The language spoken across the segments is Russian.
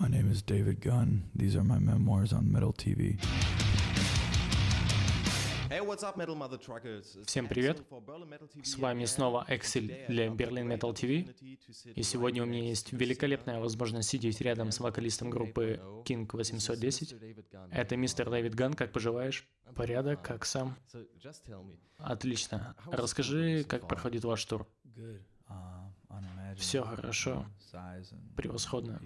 My name is David Gunn. These are my memoirs on Metal TV. Всем привет! С вами снова Эксель для Berlin Metal TV. И сегодня у меня есть великолепная возможность сидеть рядом с вокалистом группы King 810. Это мистер Дэвид Ган. Как поживаешь? Порядок, как сам? Отлично. Расскажи, как проходит ваш тур. Все хорошо. Превосходно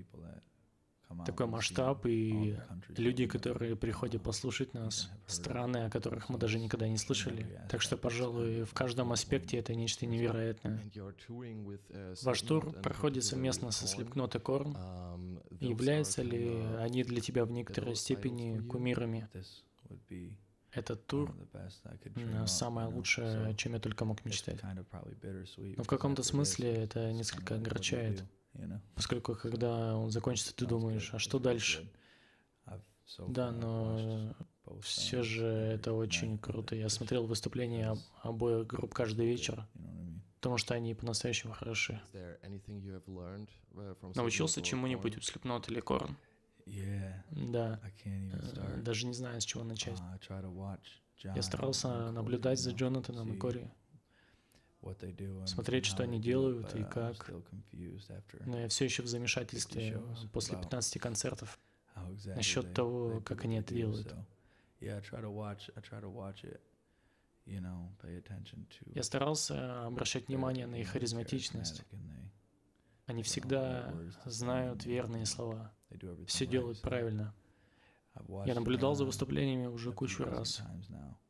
такой масштаб и люди, которые приходят послушать нас, страны, о которых мы даже никогда не слышали. Так что, пожалуй, в каждом аспекте это нечто невероятное. Ваш тур проходит совместно со Slipknot и Korn. Являются ли они для тебя в некоторой степени кумирами? Этот тур — самое лучшее, о чем я только мог мечтать. Но в каком-то смысле это несколько огорчает. Поскольку когда он закончится, ты думаешь, а что дальше? Да, но все же это очень круто. Я смотрел выступления обоих групп каждый вечер, потому что они по-настоящему хороши. Научился чему-нибудь у Slipknot или Korn? Да, э, даже не знаю, с чего начать. Я старался наблюдать за Джонатаном и Кори смотреть, что они делают и как. Но я все еще в замешательстве после 15 концертов насчет того, как они это делают. Я старался обращать внимание на их харизматичность. Они всегда знают верные слова, все делают правильно. Я наблюдал за выступлениями уже кучу раз,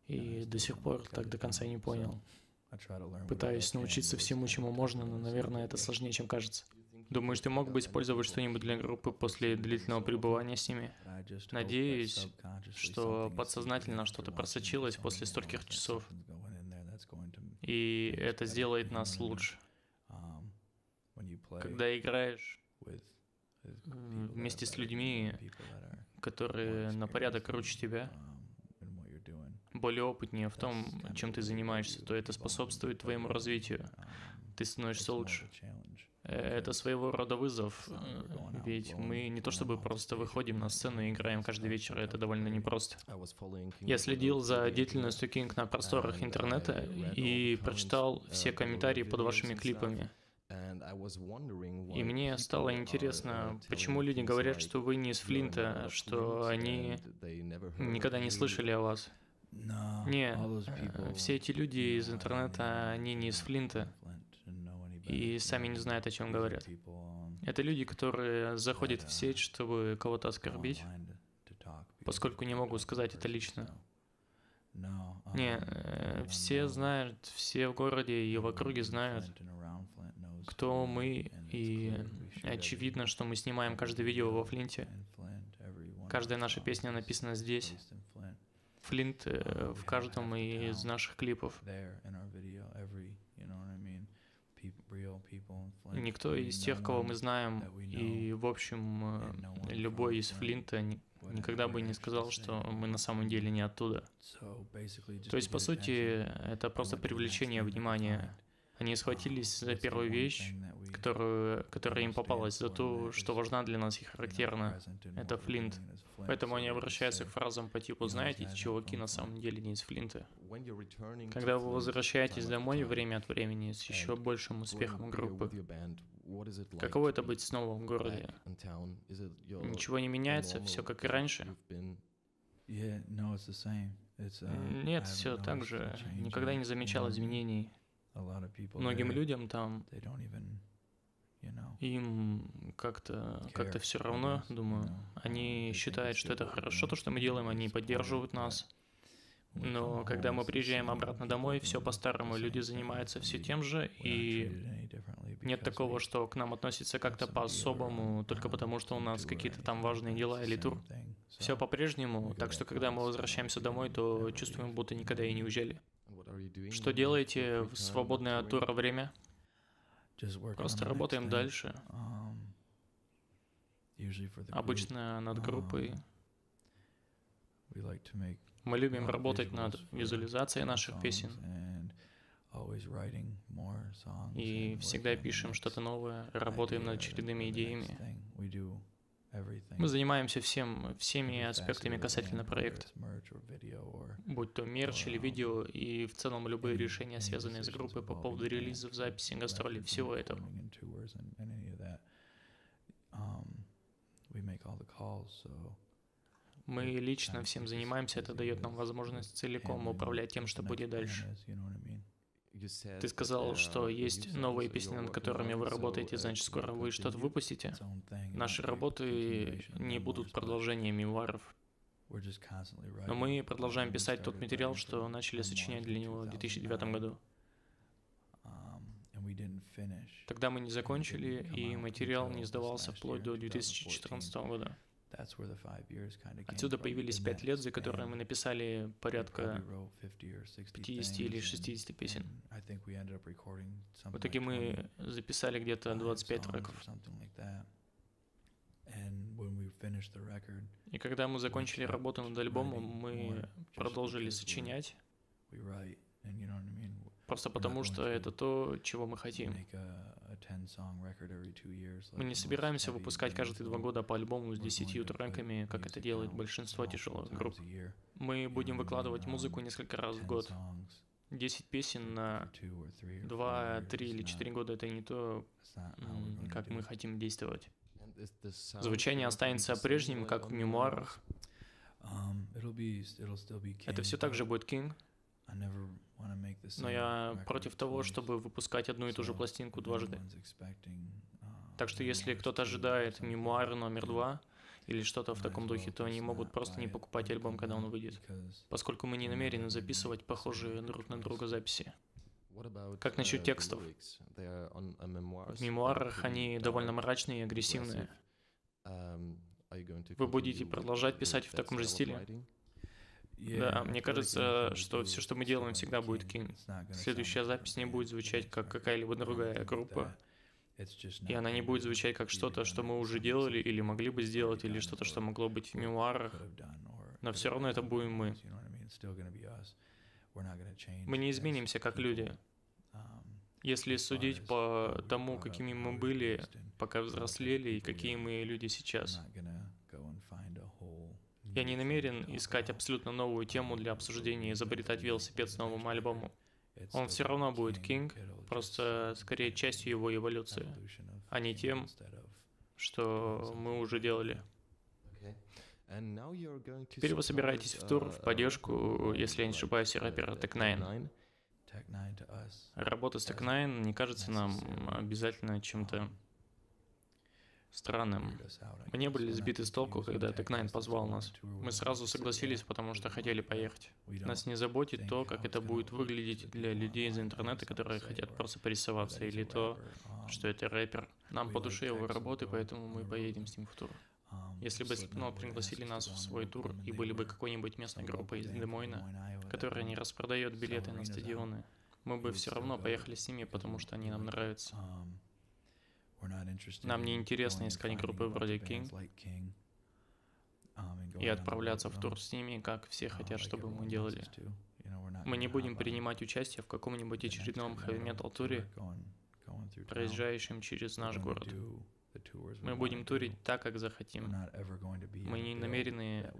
и до сих пор так до конца не понял. Пытаюсь научиться всему, чему можно, но, наверное, это сложнее, чем кажется. Думаешь, ты мог бы использовать что-нибудь для группы после длительного пребывания с ними? Надеюсь, что подсознательно что-то просочилось после стольких часов, и это сделает нас лучше. Когда играешь вместе с людьми, которые на порядок круче тебя, более опытнее в том, чем ты занимаешься, то это способствует твоему развитию. Ты становишься лучше. Это своего рода вызов, ведь мы не то чтобы просто выходим на сцену и играем каждый вечер, это довольно непросто. Я следил за деятельностью Кинг на просторах интернета и прочитал все комментарии под вашими клипами. И мне стало интересно, почему люди говорят, что вы не из Флинта, что они никогда не слышали о вас. Не, э, все эти люди из интернета, они не из Флинта и сами не знают, о чем говорят. Это люди, которые заходят в сеть, чтобы кого-то оскорбить, поскольку не могут сказать это лично. Не, э, все знают, все в городе и в округе знают, кто мы, и очевидно, что мы снимаем каждое видео во Флинте. Каждая наша песня написана здесь. Флинт э, в каждом из наших клипов. Никто из тех, кого мы знаем, и, в общем, э, любой из Флинта никогда бы не сказал, что мы на самом деле не оттуда. То есть, по сути, это просто привлечение внимания они схватились за первую вещь, которую, которая им попалась, за ту, что важна для нас и характерна. Это Флинт. Поэтому они обращаются к фразам по типу «Знаете, чуваки на самом деле не из Флинта». Когда вы возвращаетесь домой время от времени с еще большим успехом группы, каково это быть снова в городе? Ничего не меняется, все как и раньше? Нет, все так же. Никогда не замечал изменений. Многим людям там им как-то как-то все равно, думаю. Они считают, что это хорошо, то, что мы делаем, они поддерживают нас. Но когда мы приезжаем обратно домой, все по-старому, люди занимаются все тем же, и нет такого, что к нам относятся как-то по-особому, только потому что у нас какие-то там важные дела или тур. Все по-прежнему, так что когда мы возвращаемся домой, то чувствуем, будто никогда и не уезжали. Что делаете в свободное от тура время? Просто работаем дальше. Обычно над группой. Мы любим работать над визуализацией наших песен. И всегда пишем что-то новое, работаем над очередными идеями. Мы занимаемся всем, всеми аспектами касательно проекта, будь то мерч или видео, и в целом любые решения, связанные с группой по поводу релизов, записи, гастролей, всего этого. Мы лично всем занимаемся, это дает нам возможность целиком управлять тем, что будет дальше. Ты сказал, что есть новые песни, над которыми вы работаете, значит, скоро вы что-то выпустите. Наши работы не будут продолжением мемуаров. Но мы продолжаем писать тот материал, что начали сочинять для него в 2009 году. Тогда мы не закончили, и материал не сдавался вплоть до 2014 года. Отсюда появились пять лет, за которые мы написали порядка 50 или 60 песен. В итоге мы записали где-то 25 треков. И когда мы закончили работу над альбомом, мы продолжили сочинять. Просто потому, что это то, чего мы хотим. Мы не собираемся выпускать каждые два года по альбому с десятью треками, как это делает большинство тяжелых групп. Мы будем выкладывать музыку несколько раз в год. Десять песен на два, три или четыре года — это не то, как мы хотим действовать. Звучание останется прежним, как в мемуарах. Um, это все так же будет King, но я против того, чтобы выпускать одну и ту же пластинку дважды. Uh, так что если кто-то ожидает мемуар номер два или что-то в таком духе, то они могут просто не покупать альбом, когда он выйдет, поскольку мы не намерены записывать похожие друг на друга записи. Как насчет текстов? В мемуарах они довольно мрачные и агрессивные. Вы будете продолжать писать в таком же стиле? Да, мне кажется, что все, что мы делаем, всегда будет King. Следующая запись не будет звучать как какая-либо другая группа. И она не будет звучать как что-то, что мы уже делали или могли бы сделать, или что-то, что могло быть в мемуарах. Но все равно это будем мы. Мы не изменимся как люди. Если судить по тому, какими мы были, пока взрослели, и какие мы люди сейчас. Я не намерен искать абсолютно новую тему для обсуждения и изобретать велосипед с новым альбомом. Он все равно будет King, просто скорее частью его эволюции, а не тем, что мы уже делали. Теперь вы собираетесь в тур, в поддержку, если я не ошибаюсь, рэпера Tech Nine. Работа с Tech Nine не кажется нам обязательно чем-то странным. Мы не были сбиты с толку, когда Текнайн позвал нас. Мы сразу согласились, потому что хотели поехать. Нас не заботит то, как это будет выглядеть для людей из интернета, которые хотят просто порисоваться, или то, что это рэпер. Нам по душе его работы, поэтому мы поедем с ним в тур. Если бы Slipknot пригласили нас в свой тур и были бы какой-нибудь местной группой из Демойна, которая не распродает билеты на стадионы, мы бы все равно поехали с ними, потому что они нам нравятся. Нам не интересно искать группы вроде King um, и отправляться в тур с ними, как все uh, хотят, чтобы мы делали. Мы не будем принимать участие в каком-нибудь очередном хэви-метал туре, проезжающем через наш город. Мы будем турить так, как захотим. Мы не намерены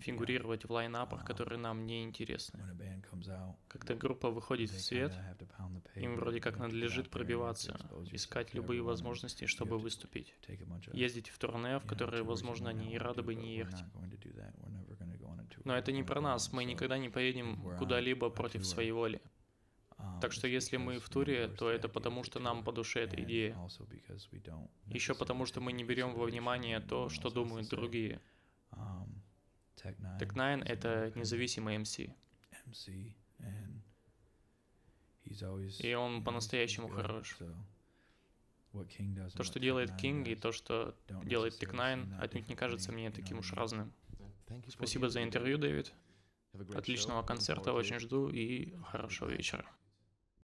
фигурировать в лайнапах, um, которые нам не интересны. Когда группа выходит в свет, им вроде как надлежит пробиваться, искать любые возможности, чтобы выступить. Ездить в турне, в которые, возможно, они и рады бы не ехать. Но это не про нас, мы никогда не поедем куда-либо против своей воли. Так что если мы в туре, то это потому, что нам по душе эта идея. Еще потому, что мы не берем во внимание то, что думают другие. Tech Nine — это независимый MC. И он по-настоящему хорош. То, что делает King, и то, что делает Tech Nine, отнюдь не кажется мне таким уж разным. Спасибо за интервью, Дэвид. Отличного концерта, очень жду и хорошего вечера.